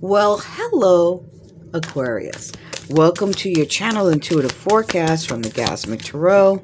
Well, hello, Aquarius. Welcome to your channel Intuitive Forecast from the Gasmic Tarot.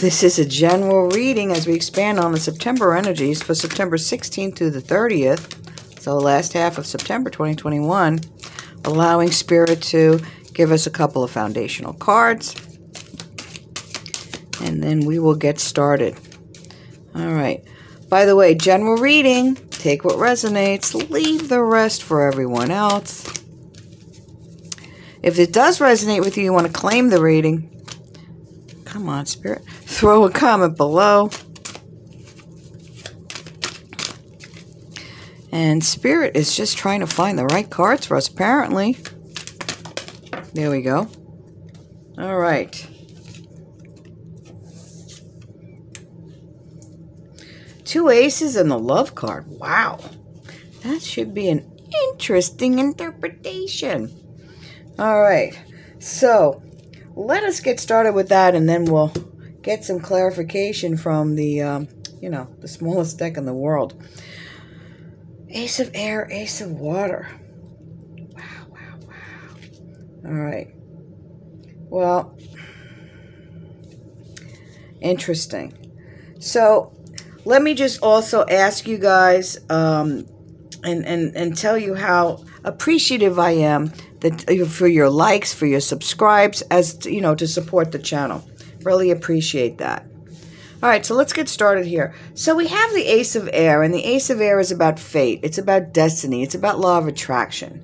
This is a general reading as we expand on the September energies for September 16th through the 30th, so the last half of September 2021, allowing Spirit to give us a couple of foundational cards, and then we will get started. All right. By the way, general reading, take what resonates, leave the rest for everyone else. If it does resonate with you, you want to claim the reading. Come on, Spirit. Throw a comment below. And Spirit is just trying to find the right cards for us, apparently. There we go. All right. Two aces and the love card. Wow. That should be an interesting interpretation. All right. So let us get started with that and then we'll get some clarification from the, um, you know, the smallest deck in the world. Ace of air, ace of water. Wow, wow, wow. All right. Well, interesting. So let me just also ask you guys um, and, and, and tell you how appreciative I am that for your likes, for your subscribes, as you know, to support the channel. Really appreciate that. All right, so let's get started here. So we have the Ace of Air, and the Ace of Air is about fate. It's about destiny. It's about law of attraction.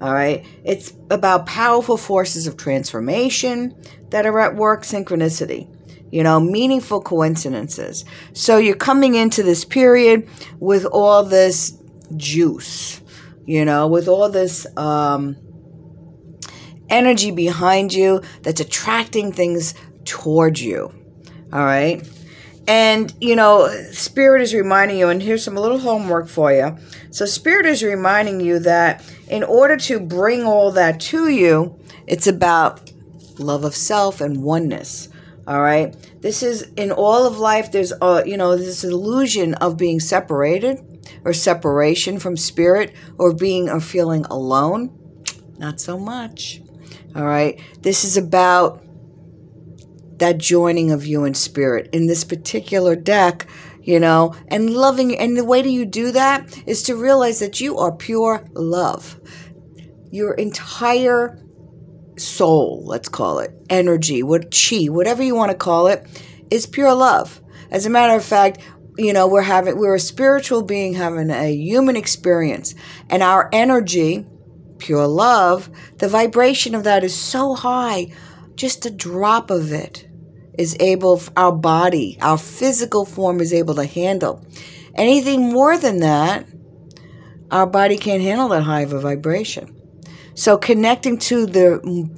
All right, it's about powerful forces of transformation that are at work, synchronicity you know, meaningful coincidences. So you're coming into this period with all this juice, you know, with all this um, energy behind you that's attracting things towards you. All right. And, you know, Spirit is reminding you, and here's some little homework for you. So, Spirit is reminding you that in order to bring all that to you, it's about love of self and oneness. All right. This is in all of life, there's, a, you know, this illusion of being separated or separation from spirit or being or feeling alone. Not so much. All right. This is about that joining of you and spirit in this particular deck, you know, and loving. And the way that you do that is to realize that you are pure love. Your entire soul, let's call it, energy, what chi, whatever you want to call it, is pure love. As a matter of fact, you know, we're having we're a spiritual being having a human experience and our energy pure love, the vibration of that is so high, just a drop of it is able, our body, our physical form is able to handle. Anything more than that, our body can't handle that high of a vibration. So connecting to the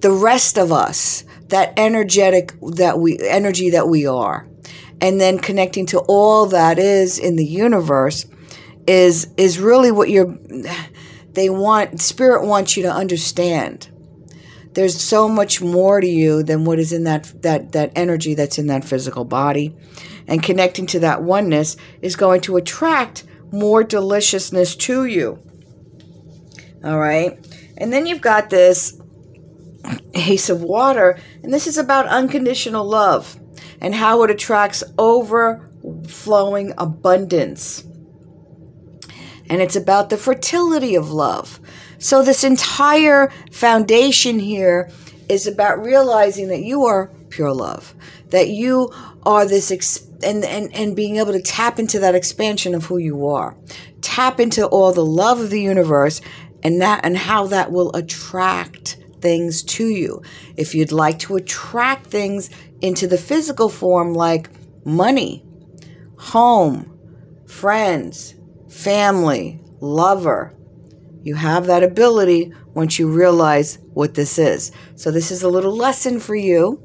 the rest of us, that energetic that we energy that we are, and then connecting to all that is in the universe is is really what you're they want, Spirit wants you to understand. There's so much more to you than what is in that, that, that energy that's in that physical body. And connecting to that oneness is going to attract more deliciousness to you. All right. And then you've got this Ace of Water, and this is about unconditional love and how it attracts overflowing abundance and it's about the fertility of love. So, this entire foundation here is about realizing that you are pure love, that you are this, and, and, and being able to tap into that expansion of who you are, tap into all the love of the universe, and that and how that will attract things to you. If you'd like to attract things into the physical form, like money, home, friends, family, lover. You have that ability once you realize what this is. So, this is a little lesson for you.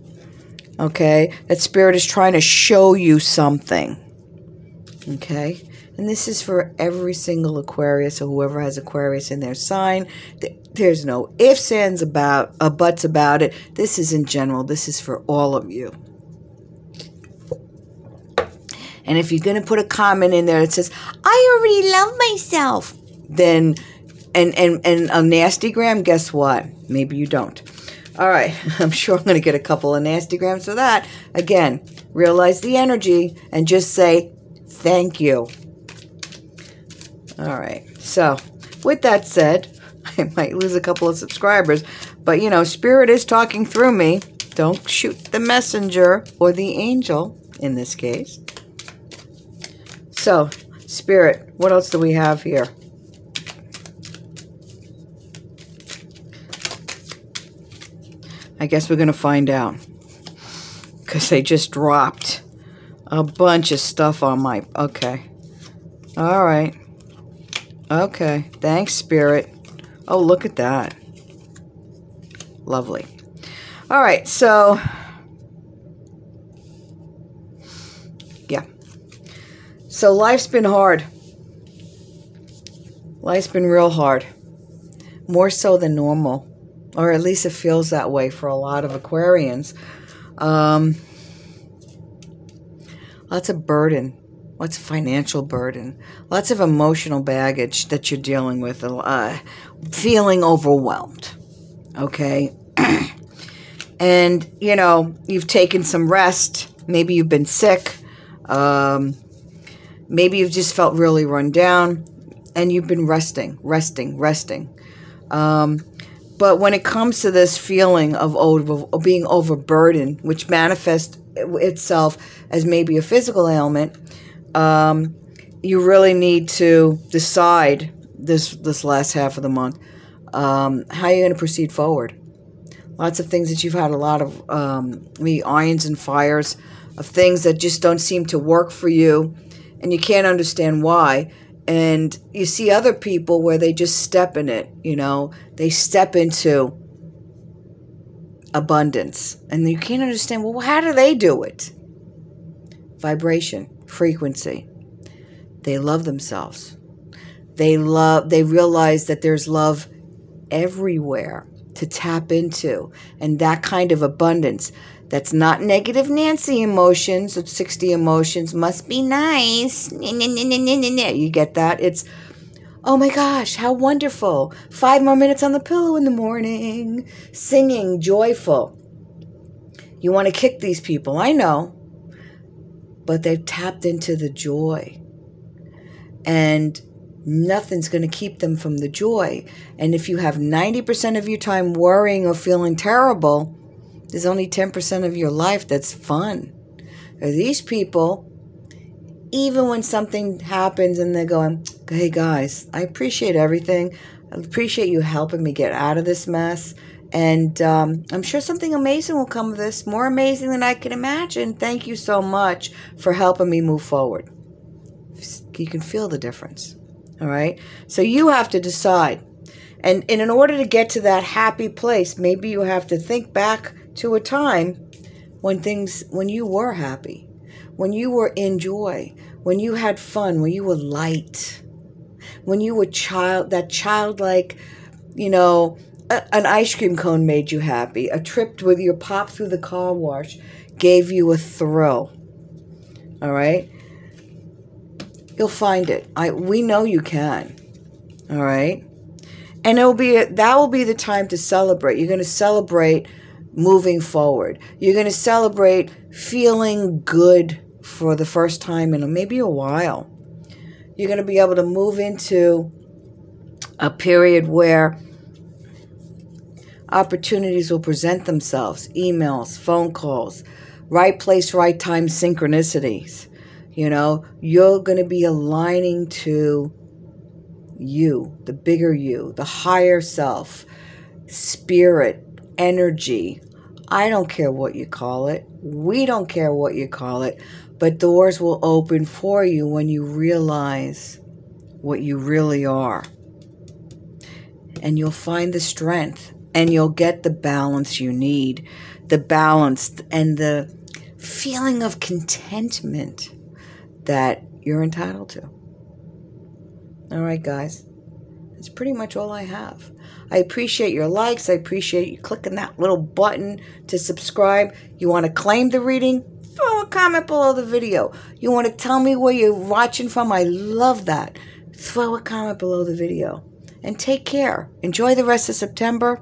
Okay, that spirit is trying to show you something. Okay, and this is for every single Aquarius or whoever has Aquarius in their sign. There's no ifs, ands about, uh, buts about it. This is in general. This is for all of you. And if you're going to put a comment in there that says, I already love myself, then and, and, and a nasty gram, guess what? Maybe you don't. All right, I'm sure I'm going to get a couple of nasty grams for that. Again, realize the energy and just say thank you. All right, so with that said, I might lose a couple of subscribers, but you know, Spirit is talking through me. Don't shoot the messenger or the angel in this case. So, Spirit, what else do we have here? I guess we're going to find out. Because they just dropped a bunch of stuff on my... Okay. All right. Okay. Thanks, Spirit. Oh, look at that. Lovely. All right, so... Yeah. So life's been hard. Life's been real hard. More so than normal or at least it feels that way for a lot of Aquarians. Um, lots of burden, of financial burden, lots of emotional baggage that you're dealing with, uh, feeling overwhelmed. Okay. and, you know, you've taken some rest. Maybe you've been sick. Um, maybe you've just felt really run down and you've been resting, resting, resting. Um, but when it comes to this feeling of, over, of being overburdened, which manifests itself as maybe a physical ailment, um, you really need to decide this this last half of the month um, how you're going to proceed forward. Lots of things that you've had a lot of um, maybe irons and fires of things that just don't seem to work for you, and you can't understand why. And you see other people where they just step in it you know? They step into abundance and you can't understand well how do they do it? Vibration frequency they love themselves they love they realize that there's love everywhere to tap into and that kind of abundance that's not negative Nancy emotions. It's 60 emotions. Must be nice. You get that? It's, oh my gosh, how wonderful. Five more minutes on the pillow in the morning. Singing, joyful. You want to kick these people. I know. But they've tapped into the joy. And nothing's going to keep them from the joy. And if you have 90% of your time worrying or feeling terrible, there's only 10% of your life that's fun. These people, even when something happens and they're going, hey guys, I appreciate everything. I appreciate you helping me get out of this mess. And um, I'm sure something amazing will come of this, more amazing than I can imagine. Thank you so much for helping me move forward. You can feel the difference. All right. So you have to decide. And, and in order to get to that happy place, maybe you have to think back to a time when things, when you were happy, when you were in joy, when you had fun, when you were light, when you were child, that childlike, you know, an ice cream cone made you happy. A trip with your pop through the car wash gave you a thrill. All right? You'll find it. I we know you can. All right? And it'll be a, that will be the time to celebrate. You're going to celebrate moving forward. You're going to celebrate feeling good for the first time in maybe a while. You're going to be able to move into a period where opportunities will present themselves emails, phone calls, right place, right time synchronicities. You know, you're going to be aligning to you, the bigger you, the higher self, spirit, energy. I don't care what you call it. We don't care what you call it. But doors will open for you when you realize what you really are. And you'll find the strength and you'll get the balance you need. The balance and the feeling of contentment that you're entitled to. All right, guys. That's pretty much all I have. I appreciate your likes. I appreciate you clicking that little button to subscribe. You want to claim the reading? Throw a comment below the video. You want to tell me where you're watching from? I love that. Throw a comment below the video. and take care. Enjoy the rest of September.